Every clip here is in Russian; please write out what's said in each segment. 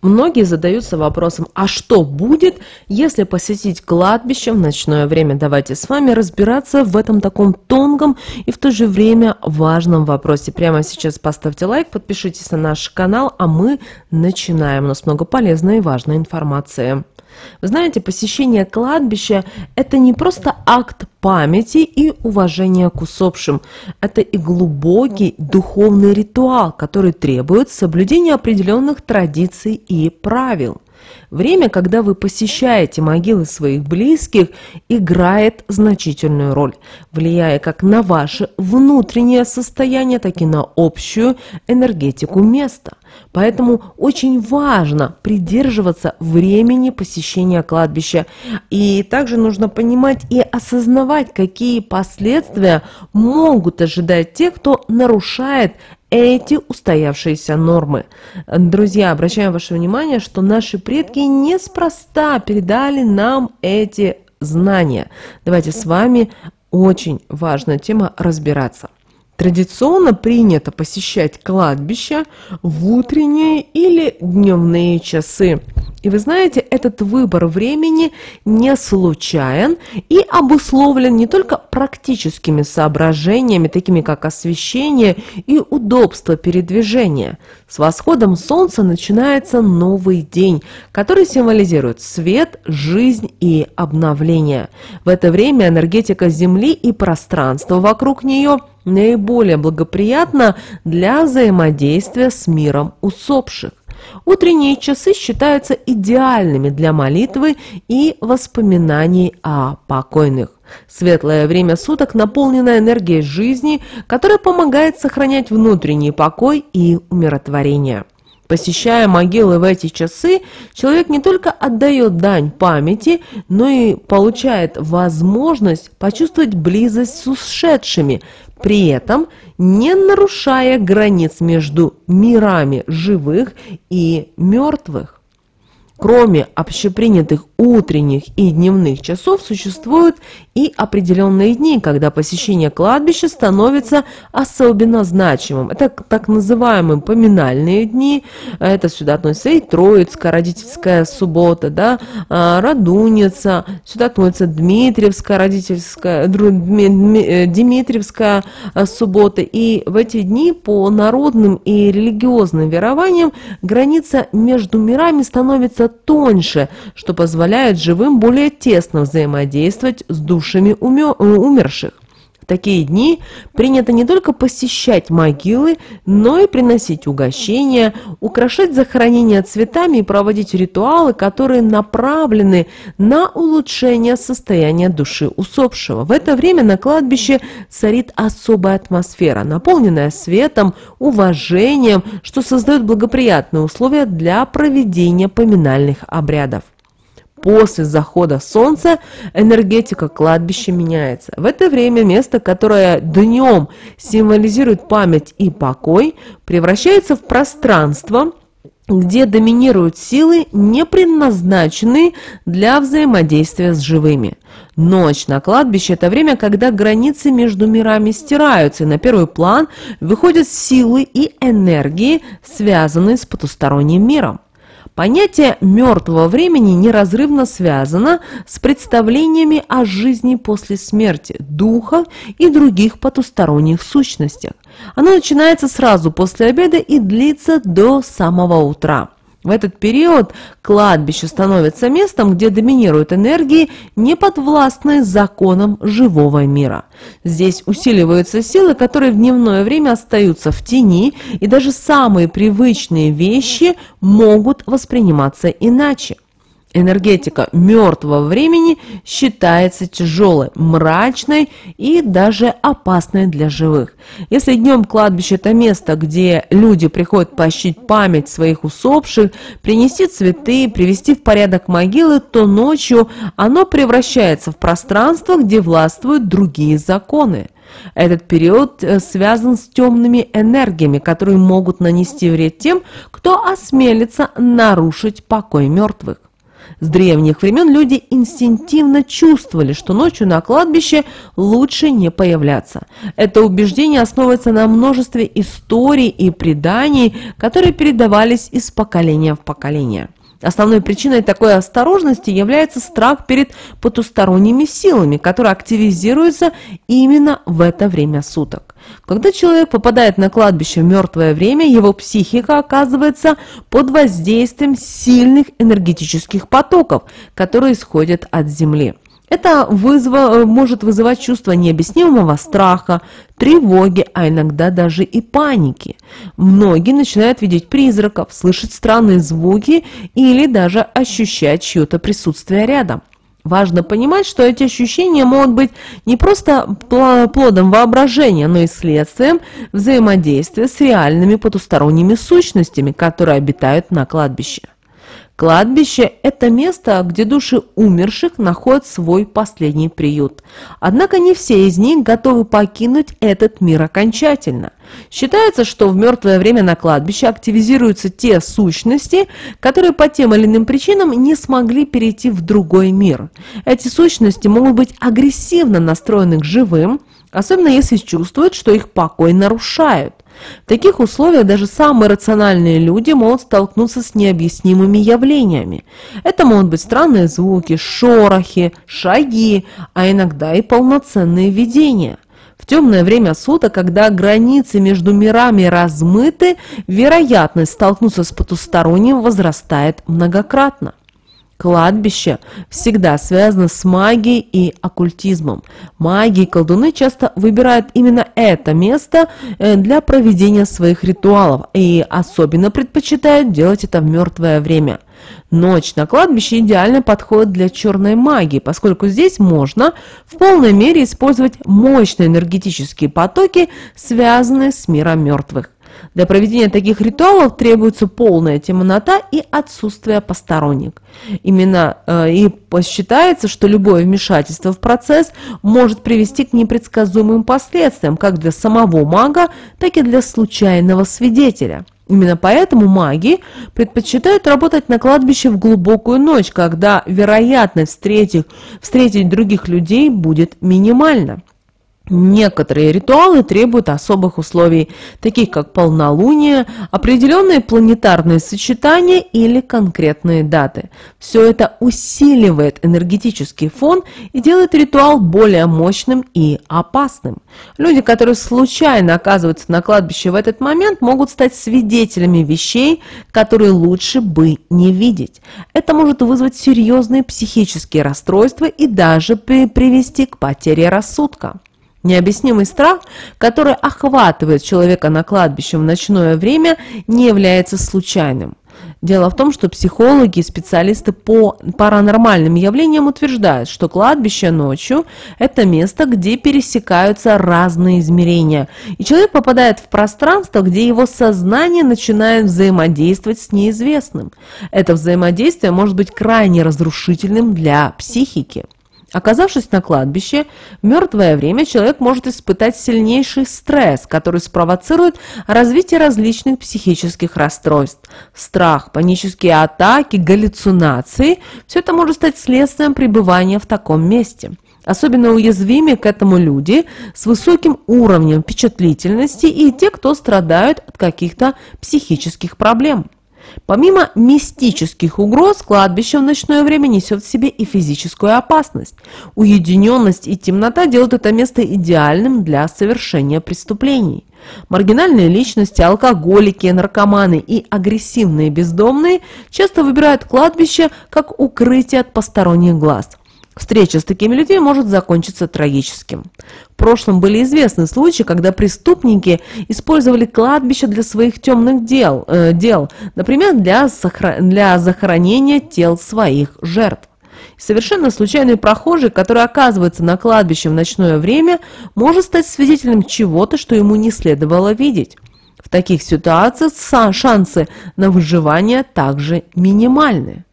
Многие задаются вопросом, а что будет, если посетить кладбище в ночное время? Давайте с вами разбираться в этом таком тонком и в то же время важном вопросе. Прямо сейчас поставьте лайк, подпишитесь на наш канал, а мы начинаем. У нас много полезной и важной информации. Вы знаете, посещение кладбища – это не просто акт памяти и уважения к усопшим. Это и глубокий духовный ритуал, который требует соблюдения определенных традиций и правил. Время, когда вы посещаете могилы своих близких, играет значительную роль, влияя как на ваше внутреннее состояние, так и на общую энергетику места. Поэтому очень важно придерживаться времени посещения кладбища. И также нужно понимать и осознавать, какие последствия могут ожидать те, кто нарушает эти устоявшиеся нормы. Друзья, обращаем ваше внимание, что наши предки неспроста передали нам эти знания. Давайте с вами очень важная тема разбираться. Традиционно принято посещать кладбища в утренние или дневные часы. И вы знаете, этот выбор времени не случайен и обусловлен не только практическими соображениями, такими как освещение и удобство передвижения. С восходом солнца начинается новый день, который символизирует свет, жизнь и обновление. В это время энергетика Земли и пространства вокруг нее – наиболее благоприятно для взаимодействия с миром усопших. Утренние часы считаются идеальными для молитвы и воспоминаний о покойных. Светлое время суток наполнено энергией жизни, которая помогает сохранять внутренний покой и умиротворение. Посещая могилы в эти часы, человек не только отдает дань памяти, но и получает возможность почувствовать близость с ушедшими, при этом не нарушая границ между мирами живых и мертвых. Кроме общепринятых утренних и дневных часов, существуют и определенные дни, когда посещение кладбища становится особенно значимым. Это так называемые поминальные дни, это сюда относится и Троицкая, родительская суббота, да, а, Радуница, сюда относится Дмитриевская, родительская, Дмитриевская э, суббота. И в эти дни по народным и религиозным верованиям граница между мирами становится тоньше, что позволяет живым более тесно взаимодействовать с душами умерших. Такие дни принято не только посещать могилы, но и приносить угощения, украшать захоронения цветами и проводить ритуалы, которые направлены на улучшение состояния души усопшего. В это время на кладбище царит особая атмосфера, наполненная светом, уважением, что создает благоприятные условия для проведения поминальных обрядов. После захода солнца энергетика кладбища меняется. В это время место, которое днем символизирует память и покой, превращается в пространство, где доминируют силы, не предназначенные для взаимодействия с живыми. Ночь на кладбище – это время, когда границы между мирами стираются, и на первый план выходят силы и энергии, связанные с потусторонним миром. Понятие мертвого времени неразрывно связано с представлениями о жизни после смерти, духа и других потусторонних сущностях. Оно начинается сразу после обеда и длится до самого утра. В этот период кладбище становится местом, где доминируют энергии, не подвластные законам живого мира. Здесь усиливаются силы, которые в дневное время остаются в тени, и даже самые привычные вещи могут восприниматься иначе. Энергетика мертвого времени считается тяжелой, мрачной и даже опасной для живых. Если днем кладбище – это место, где люди приходят поощрить память своих усопших, принести цветы, привести в порядок могилы, то ночью оно превращается в пространство, где властвуют другие законы. Этот период э, связан с темными энергиями, которые могут нанести вред тем, кто осмелится нарушить покой мертвых. С древних времен люди инстинктивно чувствовали, что ночью на кладбище лучше не появляться. Это убеждение основывается на множестве историй и преданий, которые передавались из поколения в поколение. Основной причиной такой осторожности является страх перед потусторонними силами, которые активизируются именно в это время суток. Когда человек попадает на кладбище в мертвое время, его психика оказывается под воздействием сильных энергетических потоков, которые исходят от Земли. Это вызва, может вызывать чувство необъяснимого страха, тревоги, а иногда даже и паники. Многие начинают видеть призраков, слышать странные звуки или даже ощущать чье-то присутствие рядом. Важно понимать, что эти ощущения могут быть не просто плодом воображения, но и следствием взаимодействия с реальными потусторонними сущностями, которые обитают на кладбище. Кладбище – это место, где души умерших находят свой последний приют. Однако не все из них готовы покинуть этот мир окончательно. Считается, что в мертвое время на кладбище активизируются те сущности, которые по тем или иным причинам не смогли перейти в другой мир. Эти сущности могут быть агрессивно настроены к живым, особенно если чувствуют, что их покой нарушают. В таких условиях даже самые рациональные люди могут столкнуться с необъяснимыми явлениями. Это могут быть странные звуки, шорохи, шаги, а иногда и полноценные видения. В темное время суток, когда границы между мирами размыты, вероятность столкнуться с потусторонним возрастает многократно. Кладбище всегда связано с магией и оккультизмом. Маги и колдуны часто выбирают именно это место э, для проведения своих ритуалов и особенно предпочитают делать это в мертвое время. Ночь на кладбище идеально подходит для черной магии, поскольку здесь можно в полной мере использовать мощные энергетические потоки, связанные с миром мертвых. Для проведения таких ритуалов требуется полная темнота и отсутствие посторонних. Именно э, и считается, что любое вмешательство в процесс может привести к непредсказуемым последствиям как для самого мага, так и для случайного свидетеля. Именно поэтому маги предпочитают работать на кладбище в глубокую ночь, когда вероятность встретить, встретить других людей будет минимальна. Некоторые ритуалы требуют особых условий, таких как полнолуние, определенные планетарные сочетания или конкретные даты. Все это усиливает энергетический фон и делает ритуал более мощным и опасным. Люди, которые случайно оказываются на кладбище в этот момент, могут стать свидетелями вещей, которые лучше бы не видеть. Это может вызвать серьезные психические расстройства и даже привести к потере рассудка. Необъяснимый страх, который охватывает человека на кладбище в ночное время, не является случайным. Дело в том, что психологи и специалисты по паранормальным явлениям утверждают, что кладбище ночью – это место, где пересекаются разные измерения, и человек попадает в пространство, где его сознание начинает взаимодействовать с неизвестным. Это взаимодействие может быть крайне разрушительным для психики. Оказавшись на кладбище, в мертвое время человек может испытать сильнейший стресс, который спровоцирует развитие различных психических расстройств. Страх, панические атаки, галлюцинации – все это может стать следствием пребывания в таком месте. Особенно уязвимы к этому люди с высоким уровнем впечатлительности и те, кто страдают от каких-то психических проблем. Помимо мистических угроз, кладбище в ночное время несет в себе и физическую опасность. Уединенность и темнота делают это место идеальным для совершения преступлений. Маргинальные личности, алкоголики, наркоманы и агрессивные бездомные часто выбирают кладбище как укрытие от посторонних глаз. Встреча с такими людьми может закончиться трагическим. В прошлом были известны случаи, когда преступники использовали кладбище для своих темных дел, э, дел например, для, для захоронения тел своих жертв. Совершенно случайный прохожий, который оказывается на кладбище в ночное время, может стать свидетелем чего-то, что ему не следовало видеть. В таких ситуациях шансы на выживание также минимальны.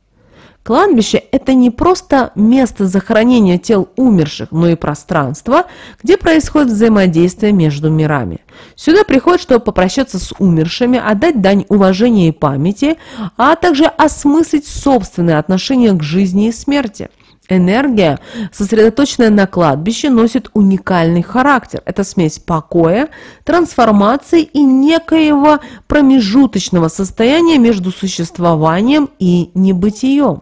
Кладбище – это не просто место захоронения тел умерших, но и пространство, где происходит взаимодействие между мирами. Сюда приходят, чтобы попрощаться с умершими, отдать дань уважения и памяти, а также осмыслить собственные отношения к жизни и смерти – Энергия, сосредоточенная на кладбище, носит уникальный характер. Это смесь покоя, трансформации и некоего промежуточного состояния между существованием и небытием.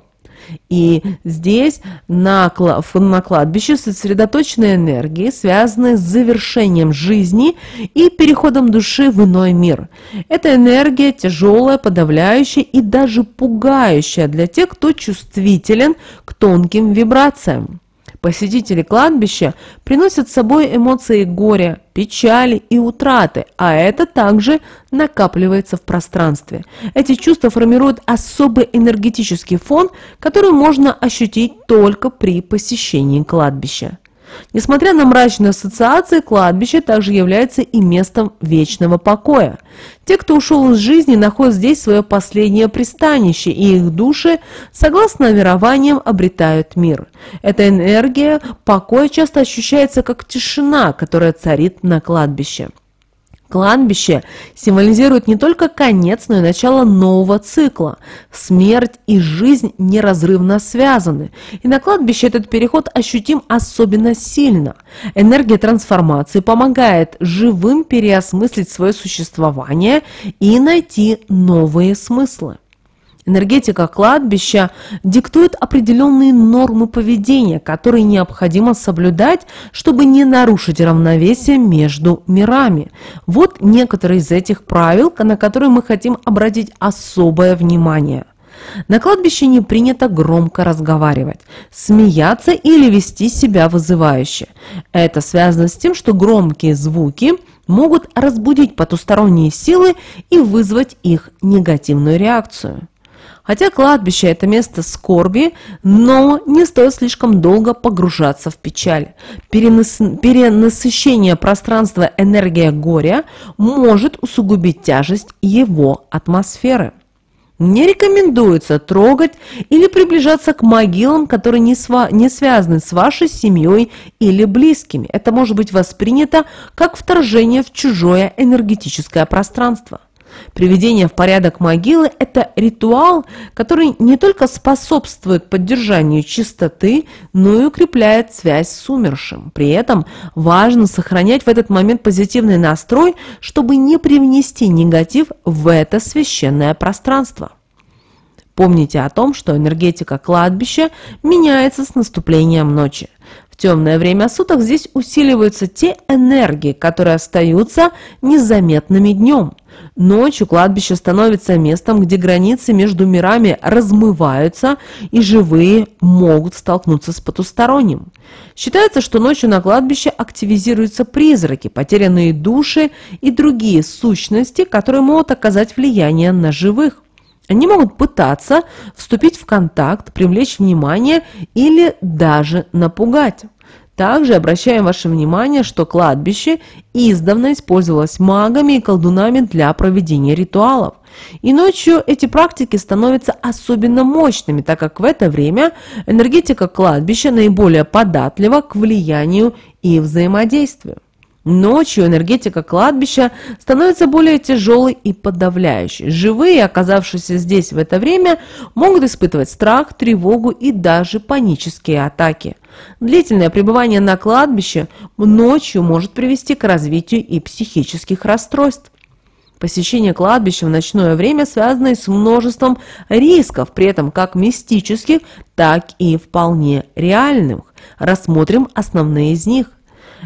И здесь на, на кладбище сосредоточены энергии, связанные с завершением жизни и переходом души в иной мир. Эта энергия тяжелая, подавляющая и даже пугающая для тех, кто чувствителен к тонким вибрациям. Посетители кладбища приносят с собой эмоции горя, печали и утраты, а это также накапливается в пространстве. Эти чувства формируют особый энергетический фон, который можно ощутить только при посещении кладбища. Несмотря на мрачные ассоциации, кладбище также является и местом вечного покоя. Те, кто ушел из жизни, находят здесь свое последнее пристанище, и их души, согласно верованиям, обретают мир. Эта энергия покоя часто ощущается как тишина, которая царит на кладбище. Кладбище символизирует не только конец, но и начало нового цикла. Смерть и жизнь неразрывно связаны. И на кладбище этот переход ощутим особенно сильно. Энергия трансформации помогает живым переосмыслить свое существование и найти новые смыслы. Энергетика кладбища диктует определенные нормы поведения, которые необходимо соблюдать, чтобы не нарушить равновесие между мирами. Вот некоторые из этих правил, на которые мы хотим обратить особое внимание. На кладбище не принято громко разговаривать, смеяться или вести себя вызывающе. Это связано с тем, что громкие звуки могут разбудить потусторонние силы и вызвать их негативную реакцию. Хотя кладбище – это место скорби, но не стоит слишком долго погружаться в печаль. Перенас... Перенасыщение пространства энергия горя может усугубить тяжесть его атмосферы. Не рекомендуется трогать или приближаться к могилам, которые не, сва... не связаны с вашей семьей или близкими. Это может быть воспринято как вторжение в чужое энергетическое пространство. Приведение в порядок могилы – это ритуал, который не только способствует поддержанию чистоты, но и укрепляет связь с умершим. При этом важно сохранять в этот момент позитивный настрой, чтобы не привнести негатив в это священное пространство. Помните о том, что энергетика кладбища меняется с наступлением ночи. В темное время суток здесь усиливаются те энергии, которые остаются незаметными днем. Ночью кладбище становится местом, где границы между мирами размываются, и живые могут столкнуться с потусторонним. Считается, что ночью на кладбище активизируются призраки, потерянные души и другие сущности, которые могут оказать влияние на живых. Они могут пытаться вступить в контакт, привлечь внимание или даже напугать. Также обращаем ваше внимание, что кладбище издавна использовалось магами и колдунами для проведения ритуалов. И ночью эти практики становятся особенно мощными, так как в это время энергетика кладбища наиболее податлива к влиянию и взаимодействию. Ночью энергетика кладбища становится более тяжелой и подавляющей. Живые, оказавшиеся здесь в это время, могут испытывать страх, тревогу и даже панические атаки. Длительное пребывание на кладбище ночью может привести к развитию и психических расстройств. Посещение кладбища в ночное время связано с множеством рисков, при этом как мистических, так и вполне реальных. Рассмотрим основные из них –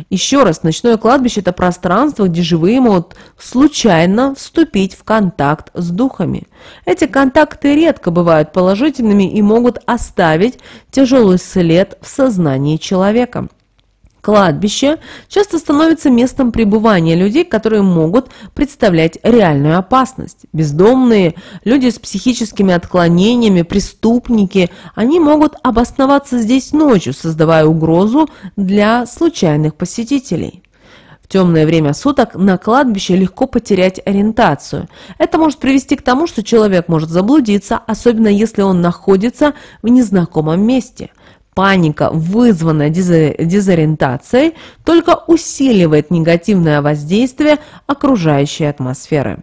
еще раз, ночное кладбище – это пространство, где живые могут случайно вступить в контакт с духами. Эти контакты редко бывают положительными и могут оставить тяжелый след в сознании человека. Кладбище часто становится местом пребывания людей, которые могут представлять реальную опасность. Бездомные, люди с психическими отклонениями, преступники, они могут обосноваться здесь ночью, создавая угрозу для случайных посетителей. В темное время суток на кладбище легко потерять ориентацию. Это может привести к тому, что человек может заблудиться, особенно если он находится в незнакомом месте. Паника, вызванная дезориентацией, только усиливает негативное воздействие окружающей атмосферы.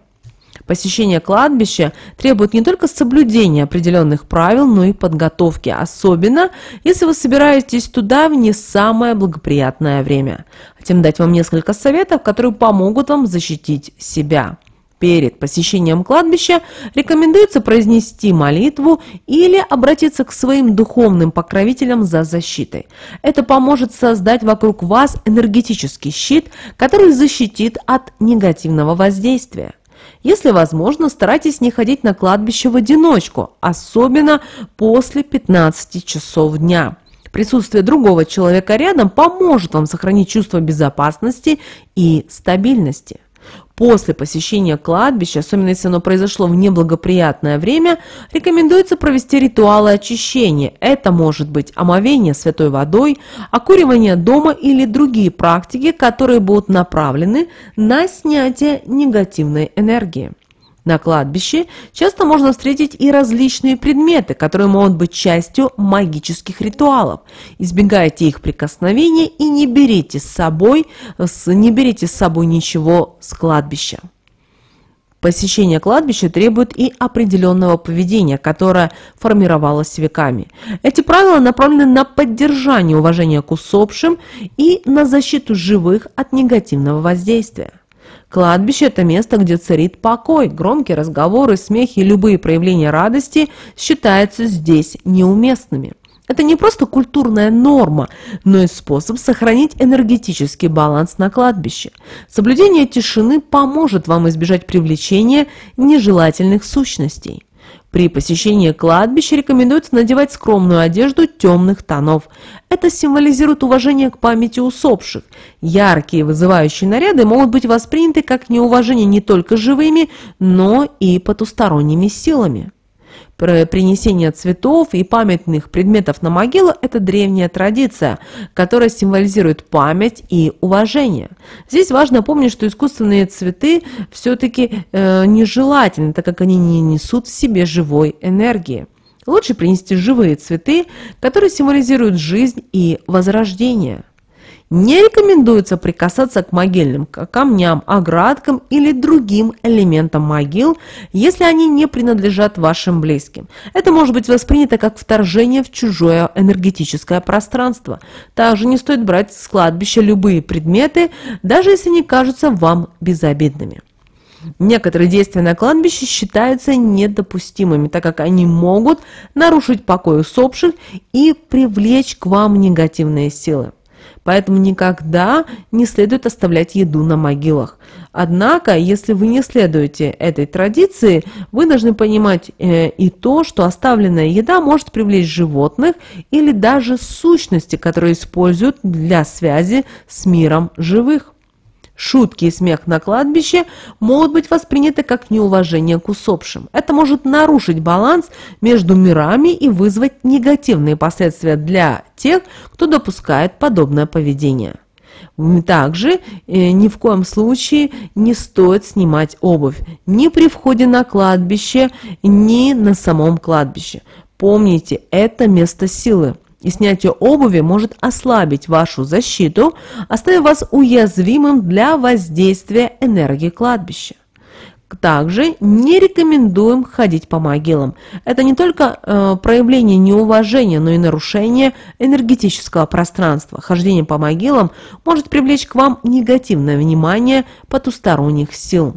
Посещение кладбища требует не только соблюдения определенных правил, но и подготовки, особенно если вы собираетесь туда в не самое благоприятное время. Хотим дать вам несколько советов, которые помогут вам защитить себя. Перед посещением кладбища рекомендуется произнести молитву или обратиться к своим духовным покровителям за защитой. Это поможет создать вокруг вас энергетический щит, который защитит от негативного воздействия. Если возможно, старайтесь не ходить на кладбище в одиночку, особенно после 15 часов дня. Присутствие другого человека рядом поможет вам сохранить чувство безопасности и стабильности. После посещения кладбища, особенно если оно произошло в неблагоприятное время, рекомендуется провести ритуалы очищения. Это может быть омовение святой водой, окуривание дома или другие практики, которые будут направлены на снятие негативной энергии. На кладбище часто можно встретить и различные предметы, которые могут быть частью магических ритуалов. Избегайте их прикосновения и не берите с собой, не берите с собой ничего с кладбища. Посещение кладбища требует и определенного поведения, которое формировалось веками. Эти правила направлены на поддержание уважения к усопшим и на защиту живых от негативного воздействия. Кладбище – это место, где царит покой, громкие разговоры, смехи и любые проявления радости считаются здесь неуместными. Это не просто культурная норма, но и способ сохранить энергетический баланс на кладбище. Соблюдение тишины поможет вам избежать привлечения нежелательных сущностей. При посещении кладбища рекомендуется надевать скромную одежду темных тонов. Это символизирует уважение к памяти усопших. Яркие вызывающие наряды могут быть восприняты как неуважение не только живыми, но и потусторонними силами. Принесение цветов и памятных предметов на могилу – это древняя традиция, которая символизирует память и уважение. Здесь важно помнить, что искусственные цветы все-таки э, нежелательны, так как они не несут в себе живой энергии. Лучше принести живые цветы, которые символизируют жизнь и возрождение. Не рекомендуется прикасаться к могильным камням, оградкам или другим элементам могил, если они не принадлежат вашим близким. Это может быть воспринято как вторжение в чужое энергетическое пространство. Также не стоит брать с кладбища любые предметы, даже если они кажутся вам безобидными. Некоторые действия на кладбище считаются недопустимыми, так как они могут нарушить покой усопших и привлечь к вам негативные силы поэтому никогда не следует оставлять еду на могилах. Однако, если вы не следуете этой традиции, вы должны понимать э, и то, что оставленная еда может привлечь животных или даже сущности, которые используют для связи с миром живых. Шутки и смех на кладбище могут быть восприняты как неуважение к усопшим. Это может нарушить баланс между мирами и вызвать негативные последствия для тех, кто допускает подобное поведение. Также э, ни в коем случае не стоит снимать обувь ни при входе на кладбище, ни на самом кладбище. Помните, это место силы и снятие обуви может ослабить вашу защиту, оставив вас уязвимым для воздействия энергии кладбища. Также не рекомендуем ходить по могилам. Это не только э, проявление неуважения, но и нарушение энергетического пространства. Хождение по могилам может привлечь к вам негативное внимание потусторонних сил.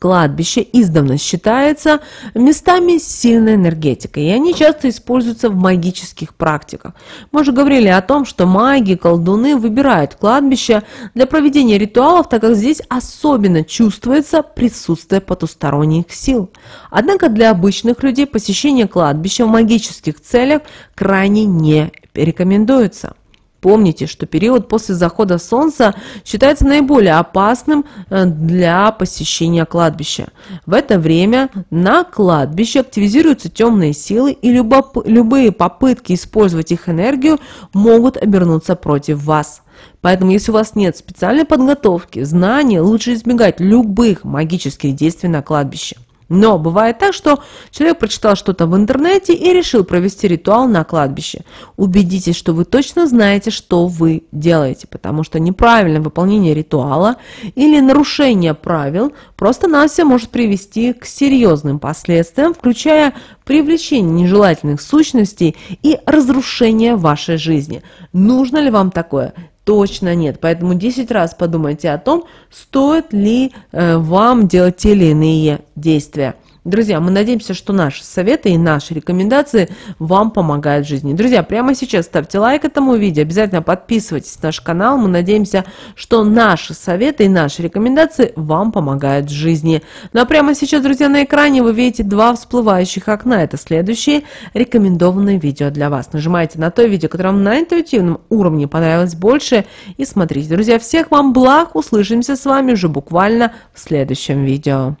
Кладбище издавна считается местами сильной энергетикой, и они часто используются в магических практиках. Мы уже говорили о том, что маги, колдуны выбирают кладбище для проведения ритуалов, так как здесь особенно чувствуется присутствие потусторонних сил. Однако для обычных людей посещение кладбища в магических целях крайне не рекомендуется. Помните, что период после захода солнца считается наиболее опасным э, для посещения кладбища. В это время на кладбище активизируются темные силы, и любые попытки использовать их энергию могут обернуться против вас. Поэтому, если у вас нет специальной подготовки, знаний, лучше избегать любых магических действий на кладбище. Но бывает так, что человек прочитал что-то в интернете и решил провести ритуал на кладбище. Убедитесь, что вы точно знаете, что вы делаете, потому что неправильное выполнение ритуала или нарушение правил просто-навсего может привести к серьезным последствиям, включая привлечение нежелательных сущностей и разрушение вашей жизни. Нужно ли вам такое? Точно нет. Поэтому 10 раз подумайте о том, стоит ли э, вам делать те или иные действия. Друзья, мы надеемся, что наши советы и наши рекомендации вам помогают в жизни. Друзья, прямо сейчас ставьте лайк этому видео, обязательно подписывайтесь на наш канал. Мы надеемся, что наши советы и наши рекомендации вам помогают в жизни. Ну а прямо сейчас, друзья, на экране вы видите два всплывающих окна. Это следующие рекомендованные видео для вас. Нажимайте на то видео, которое вам на интуитивном уровне понравилось больше и смотрите. Друзья, всех вам благ. Услышимся с вами уже буквально в следующем видео.